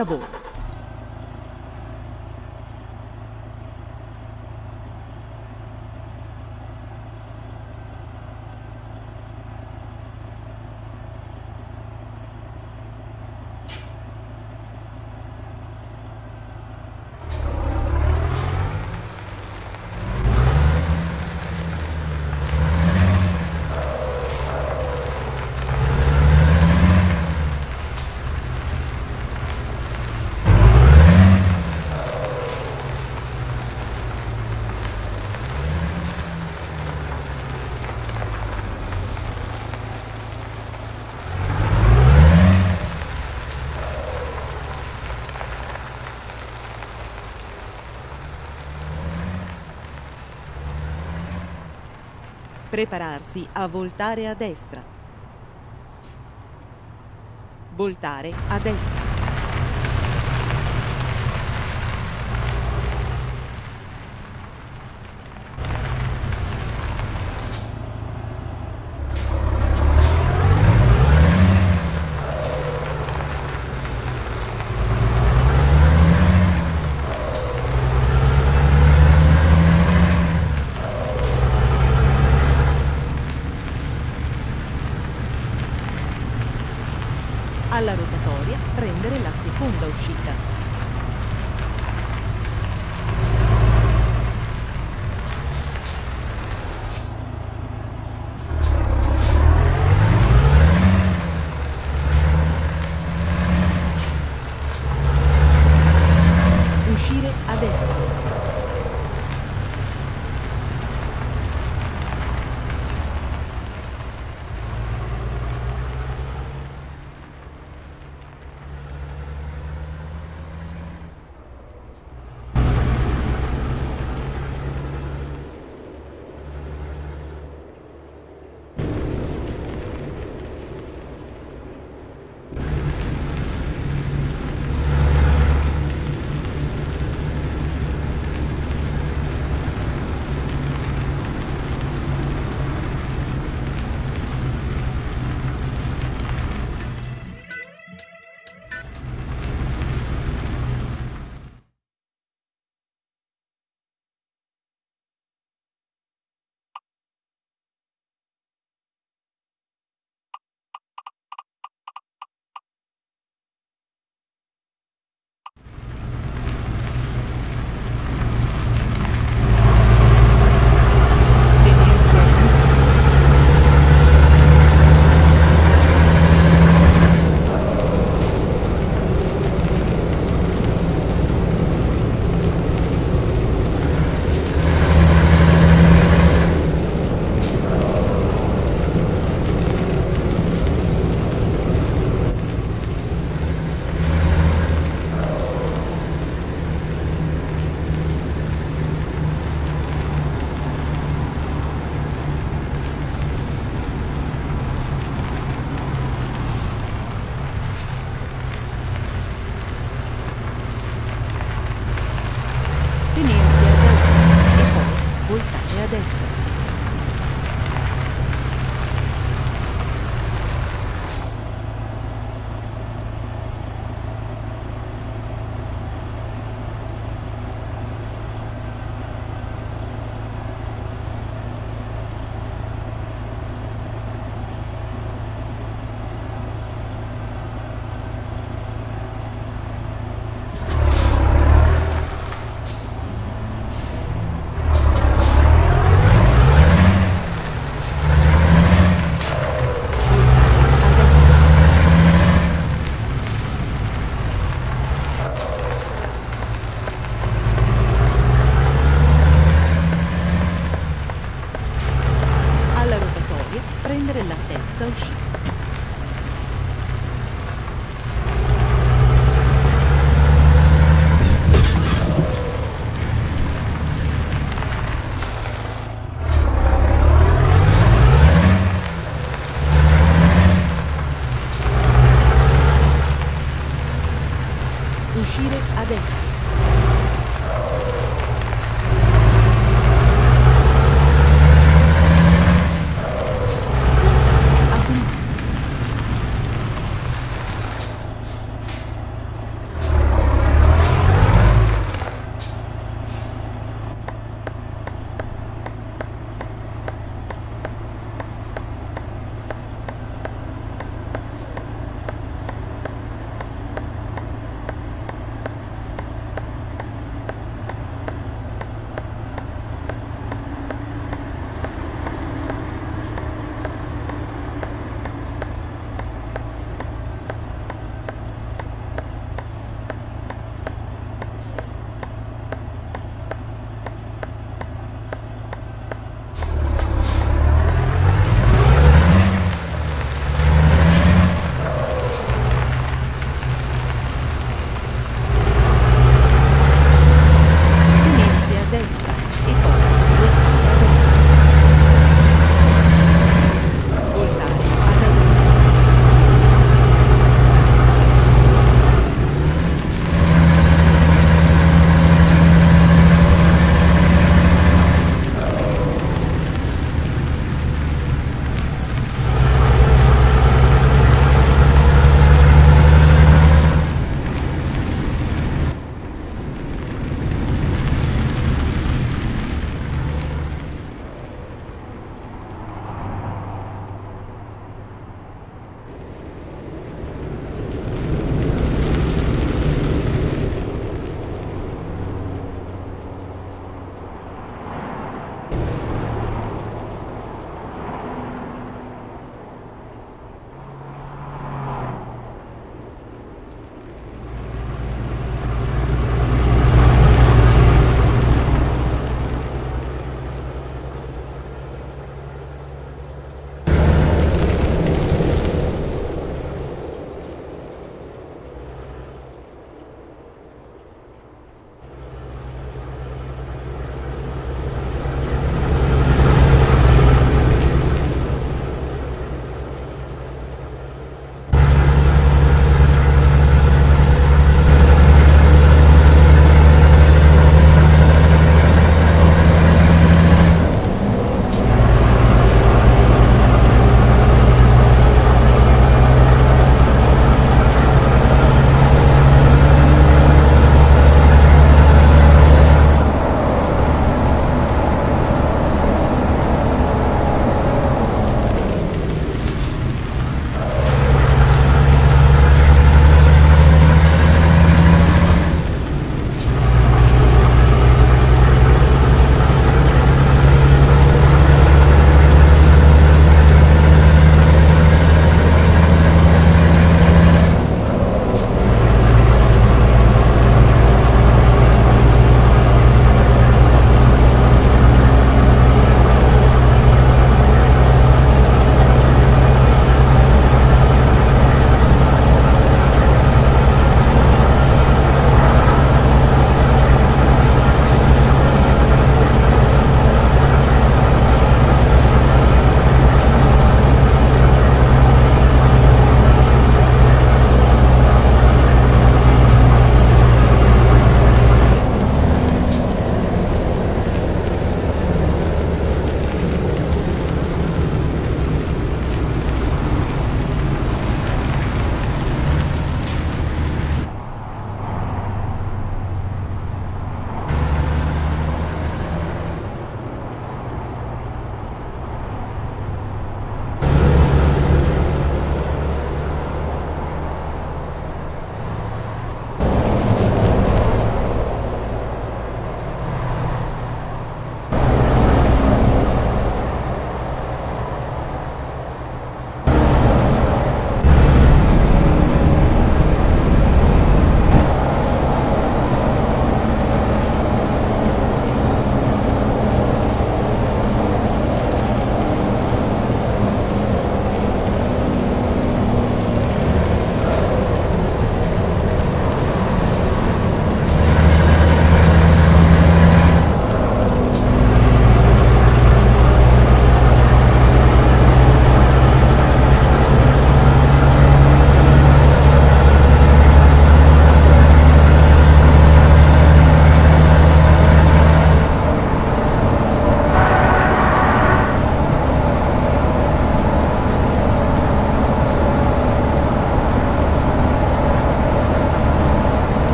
Labor. Prepararsi a voltare a destra. Voltare a destra. Alla rotatoria prendere la seconda uscita. Voltare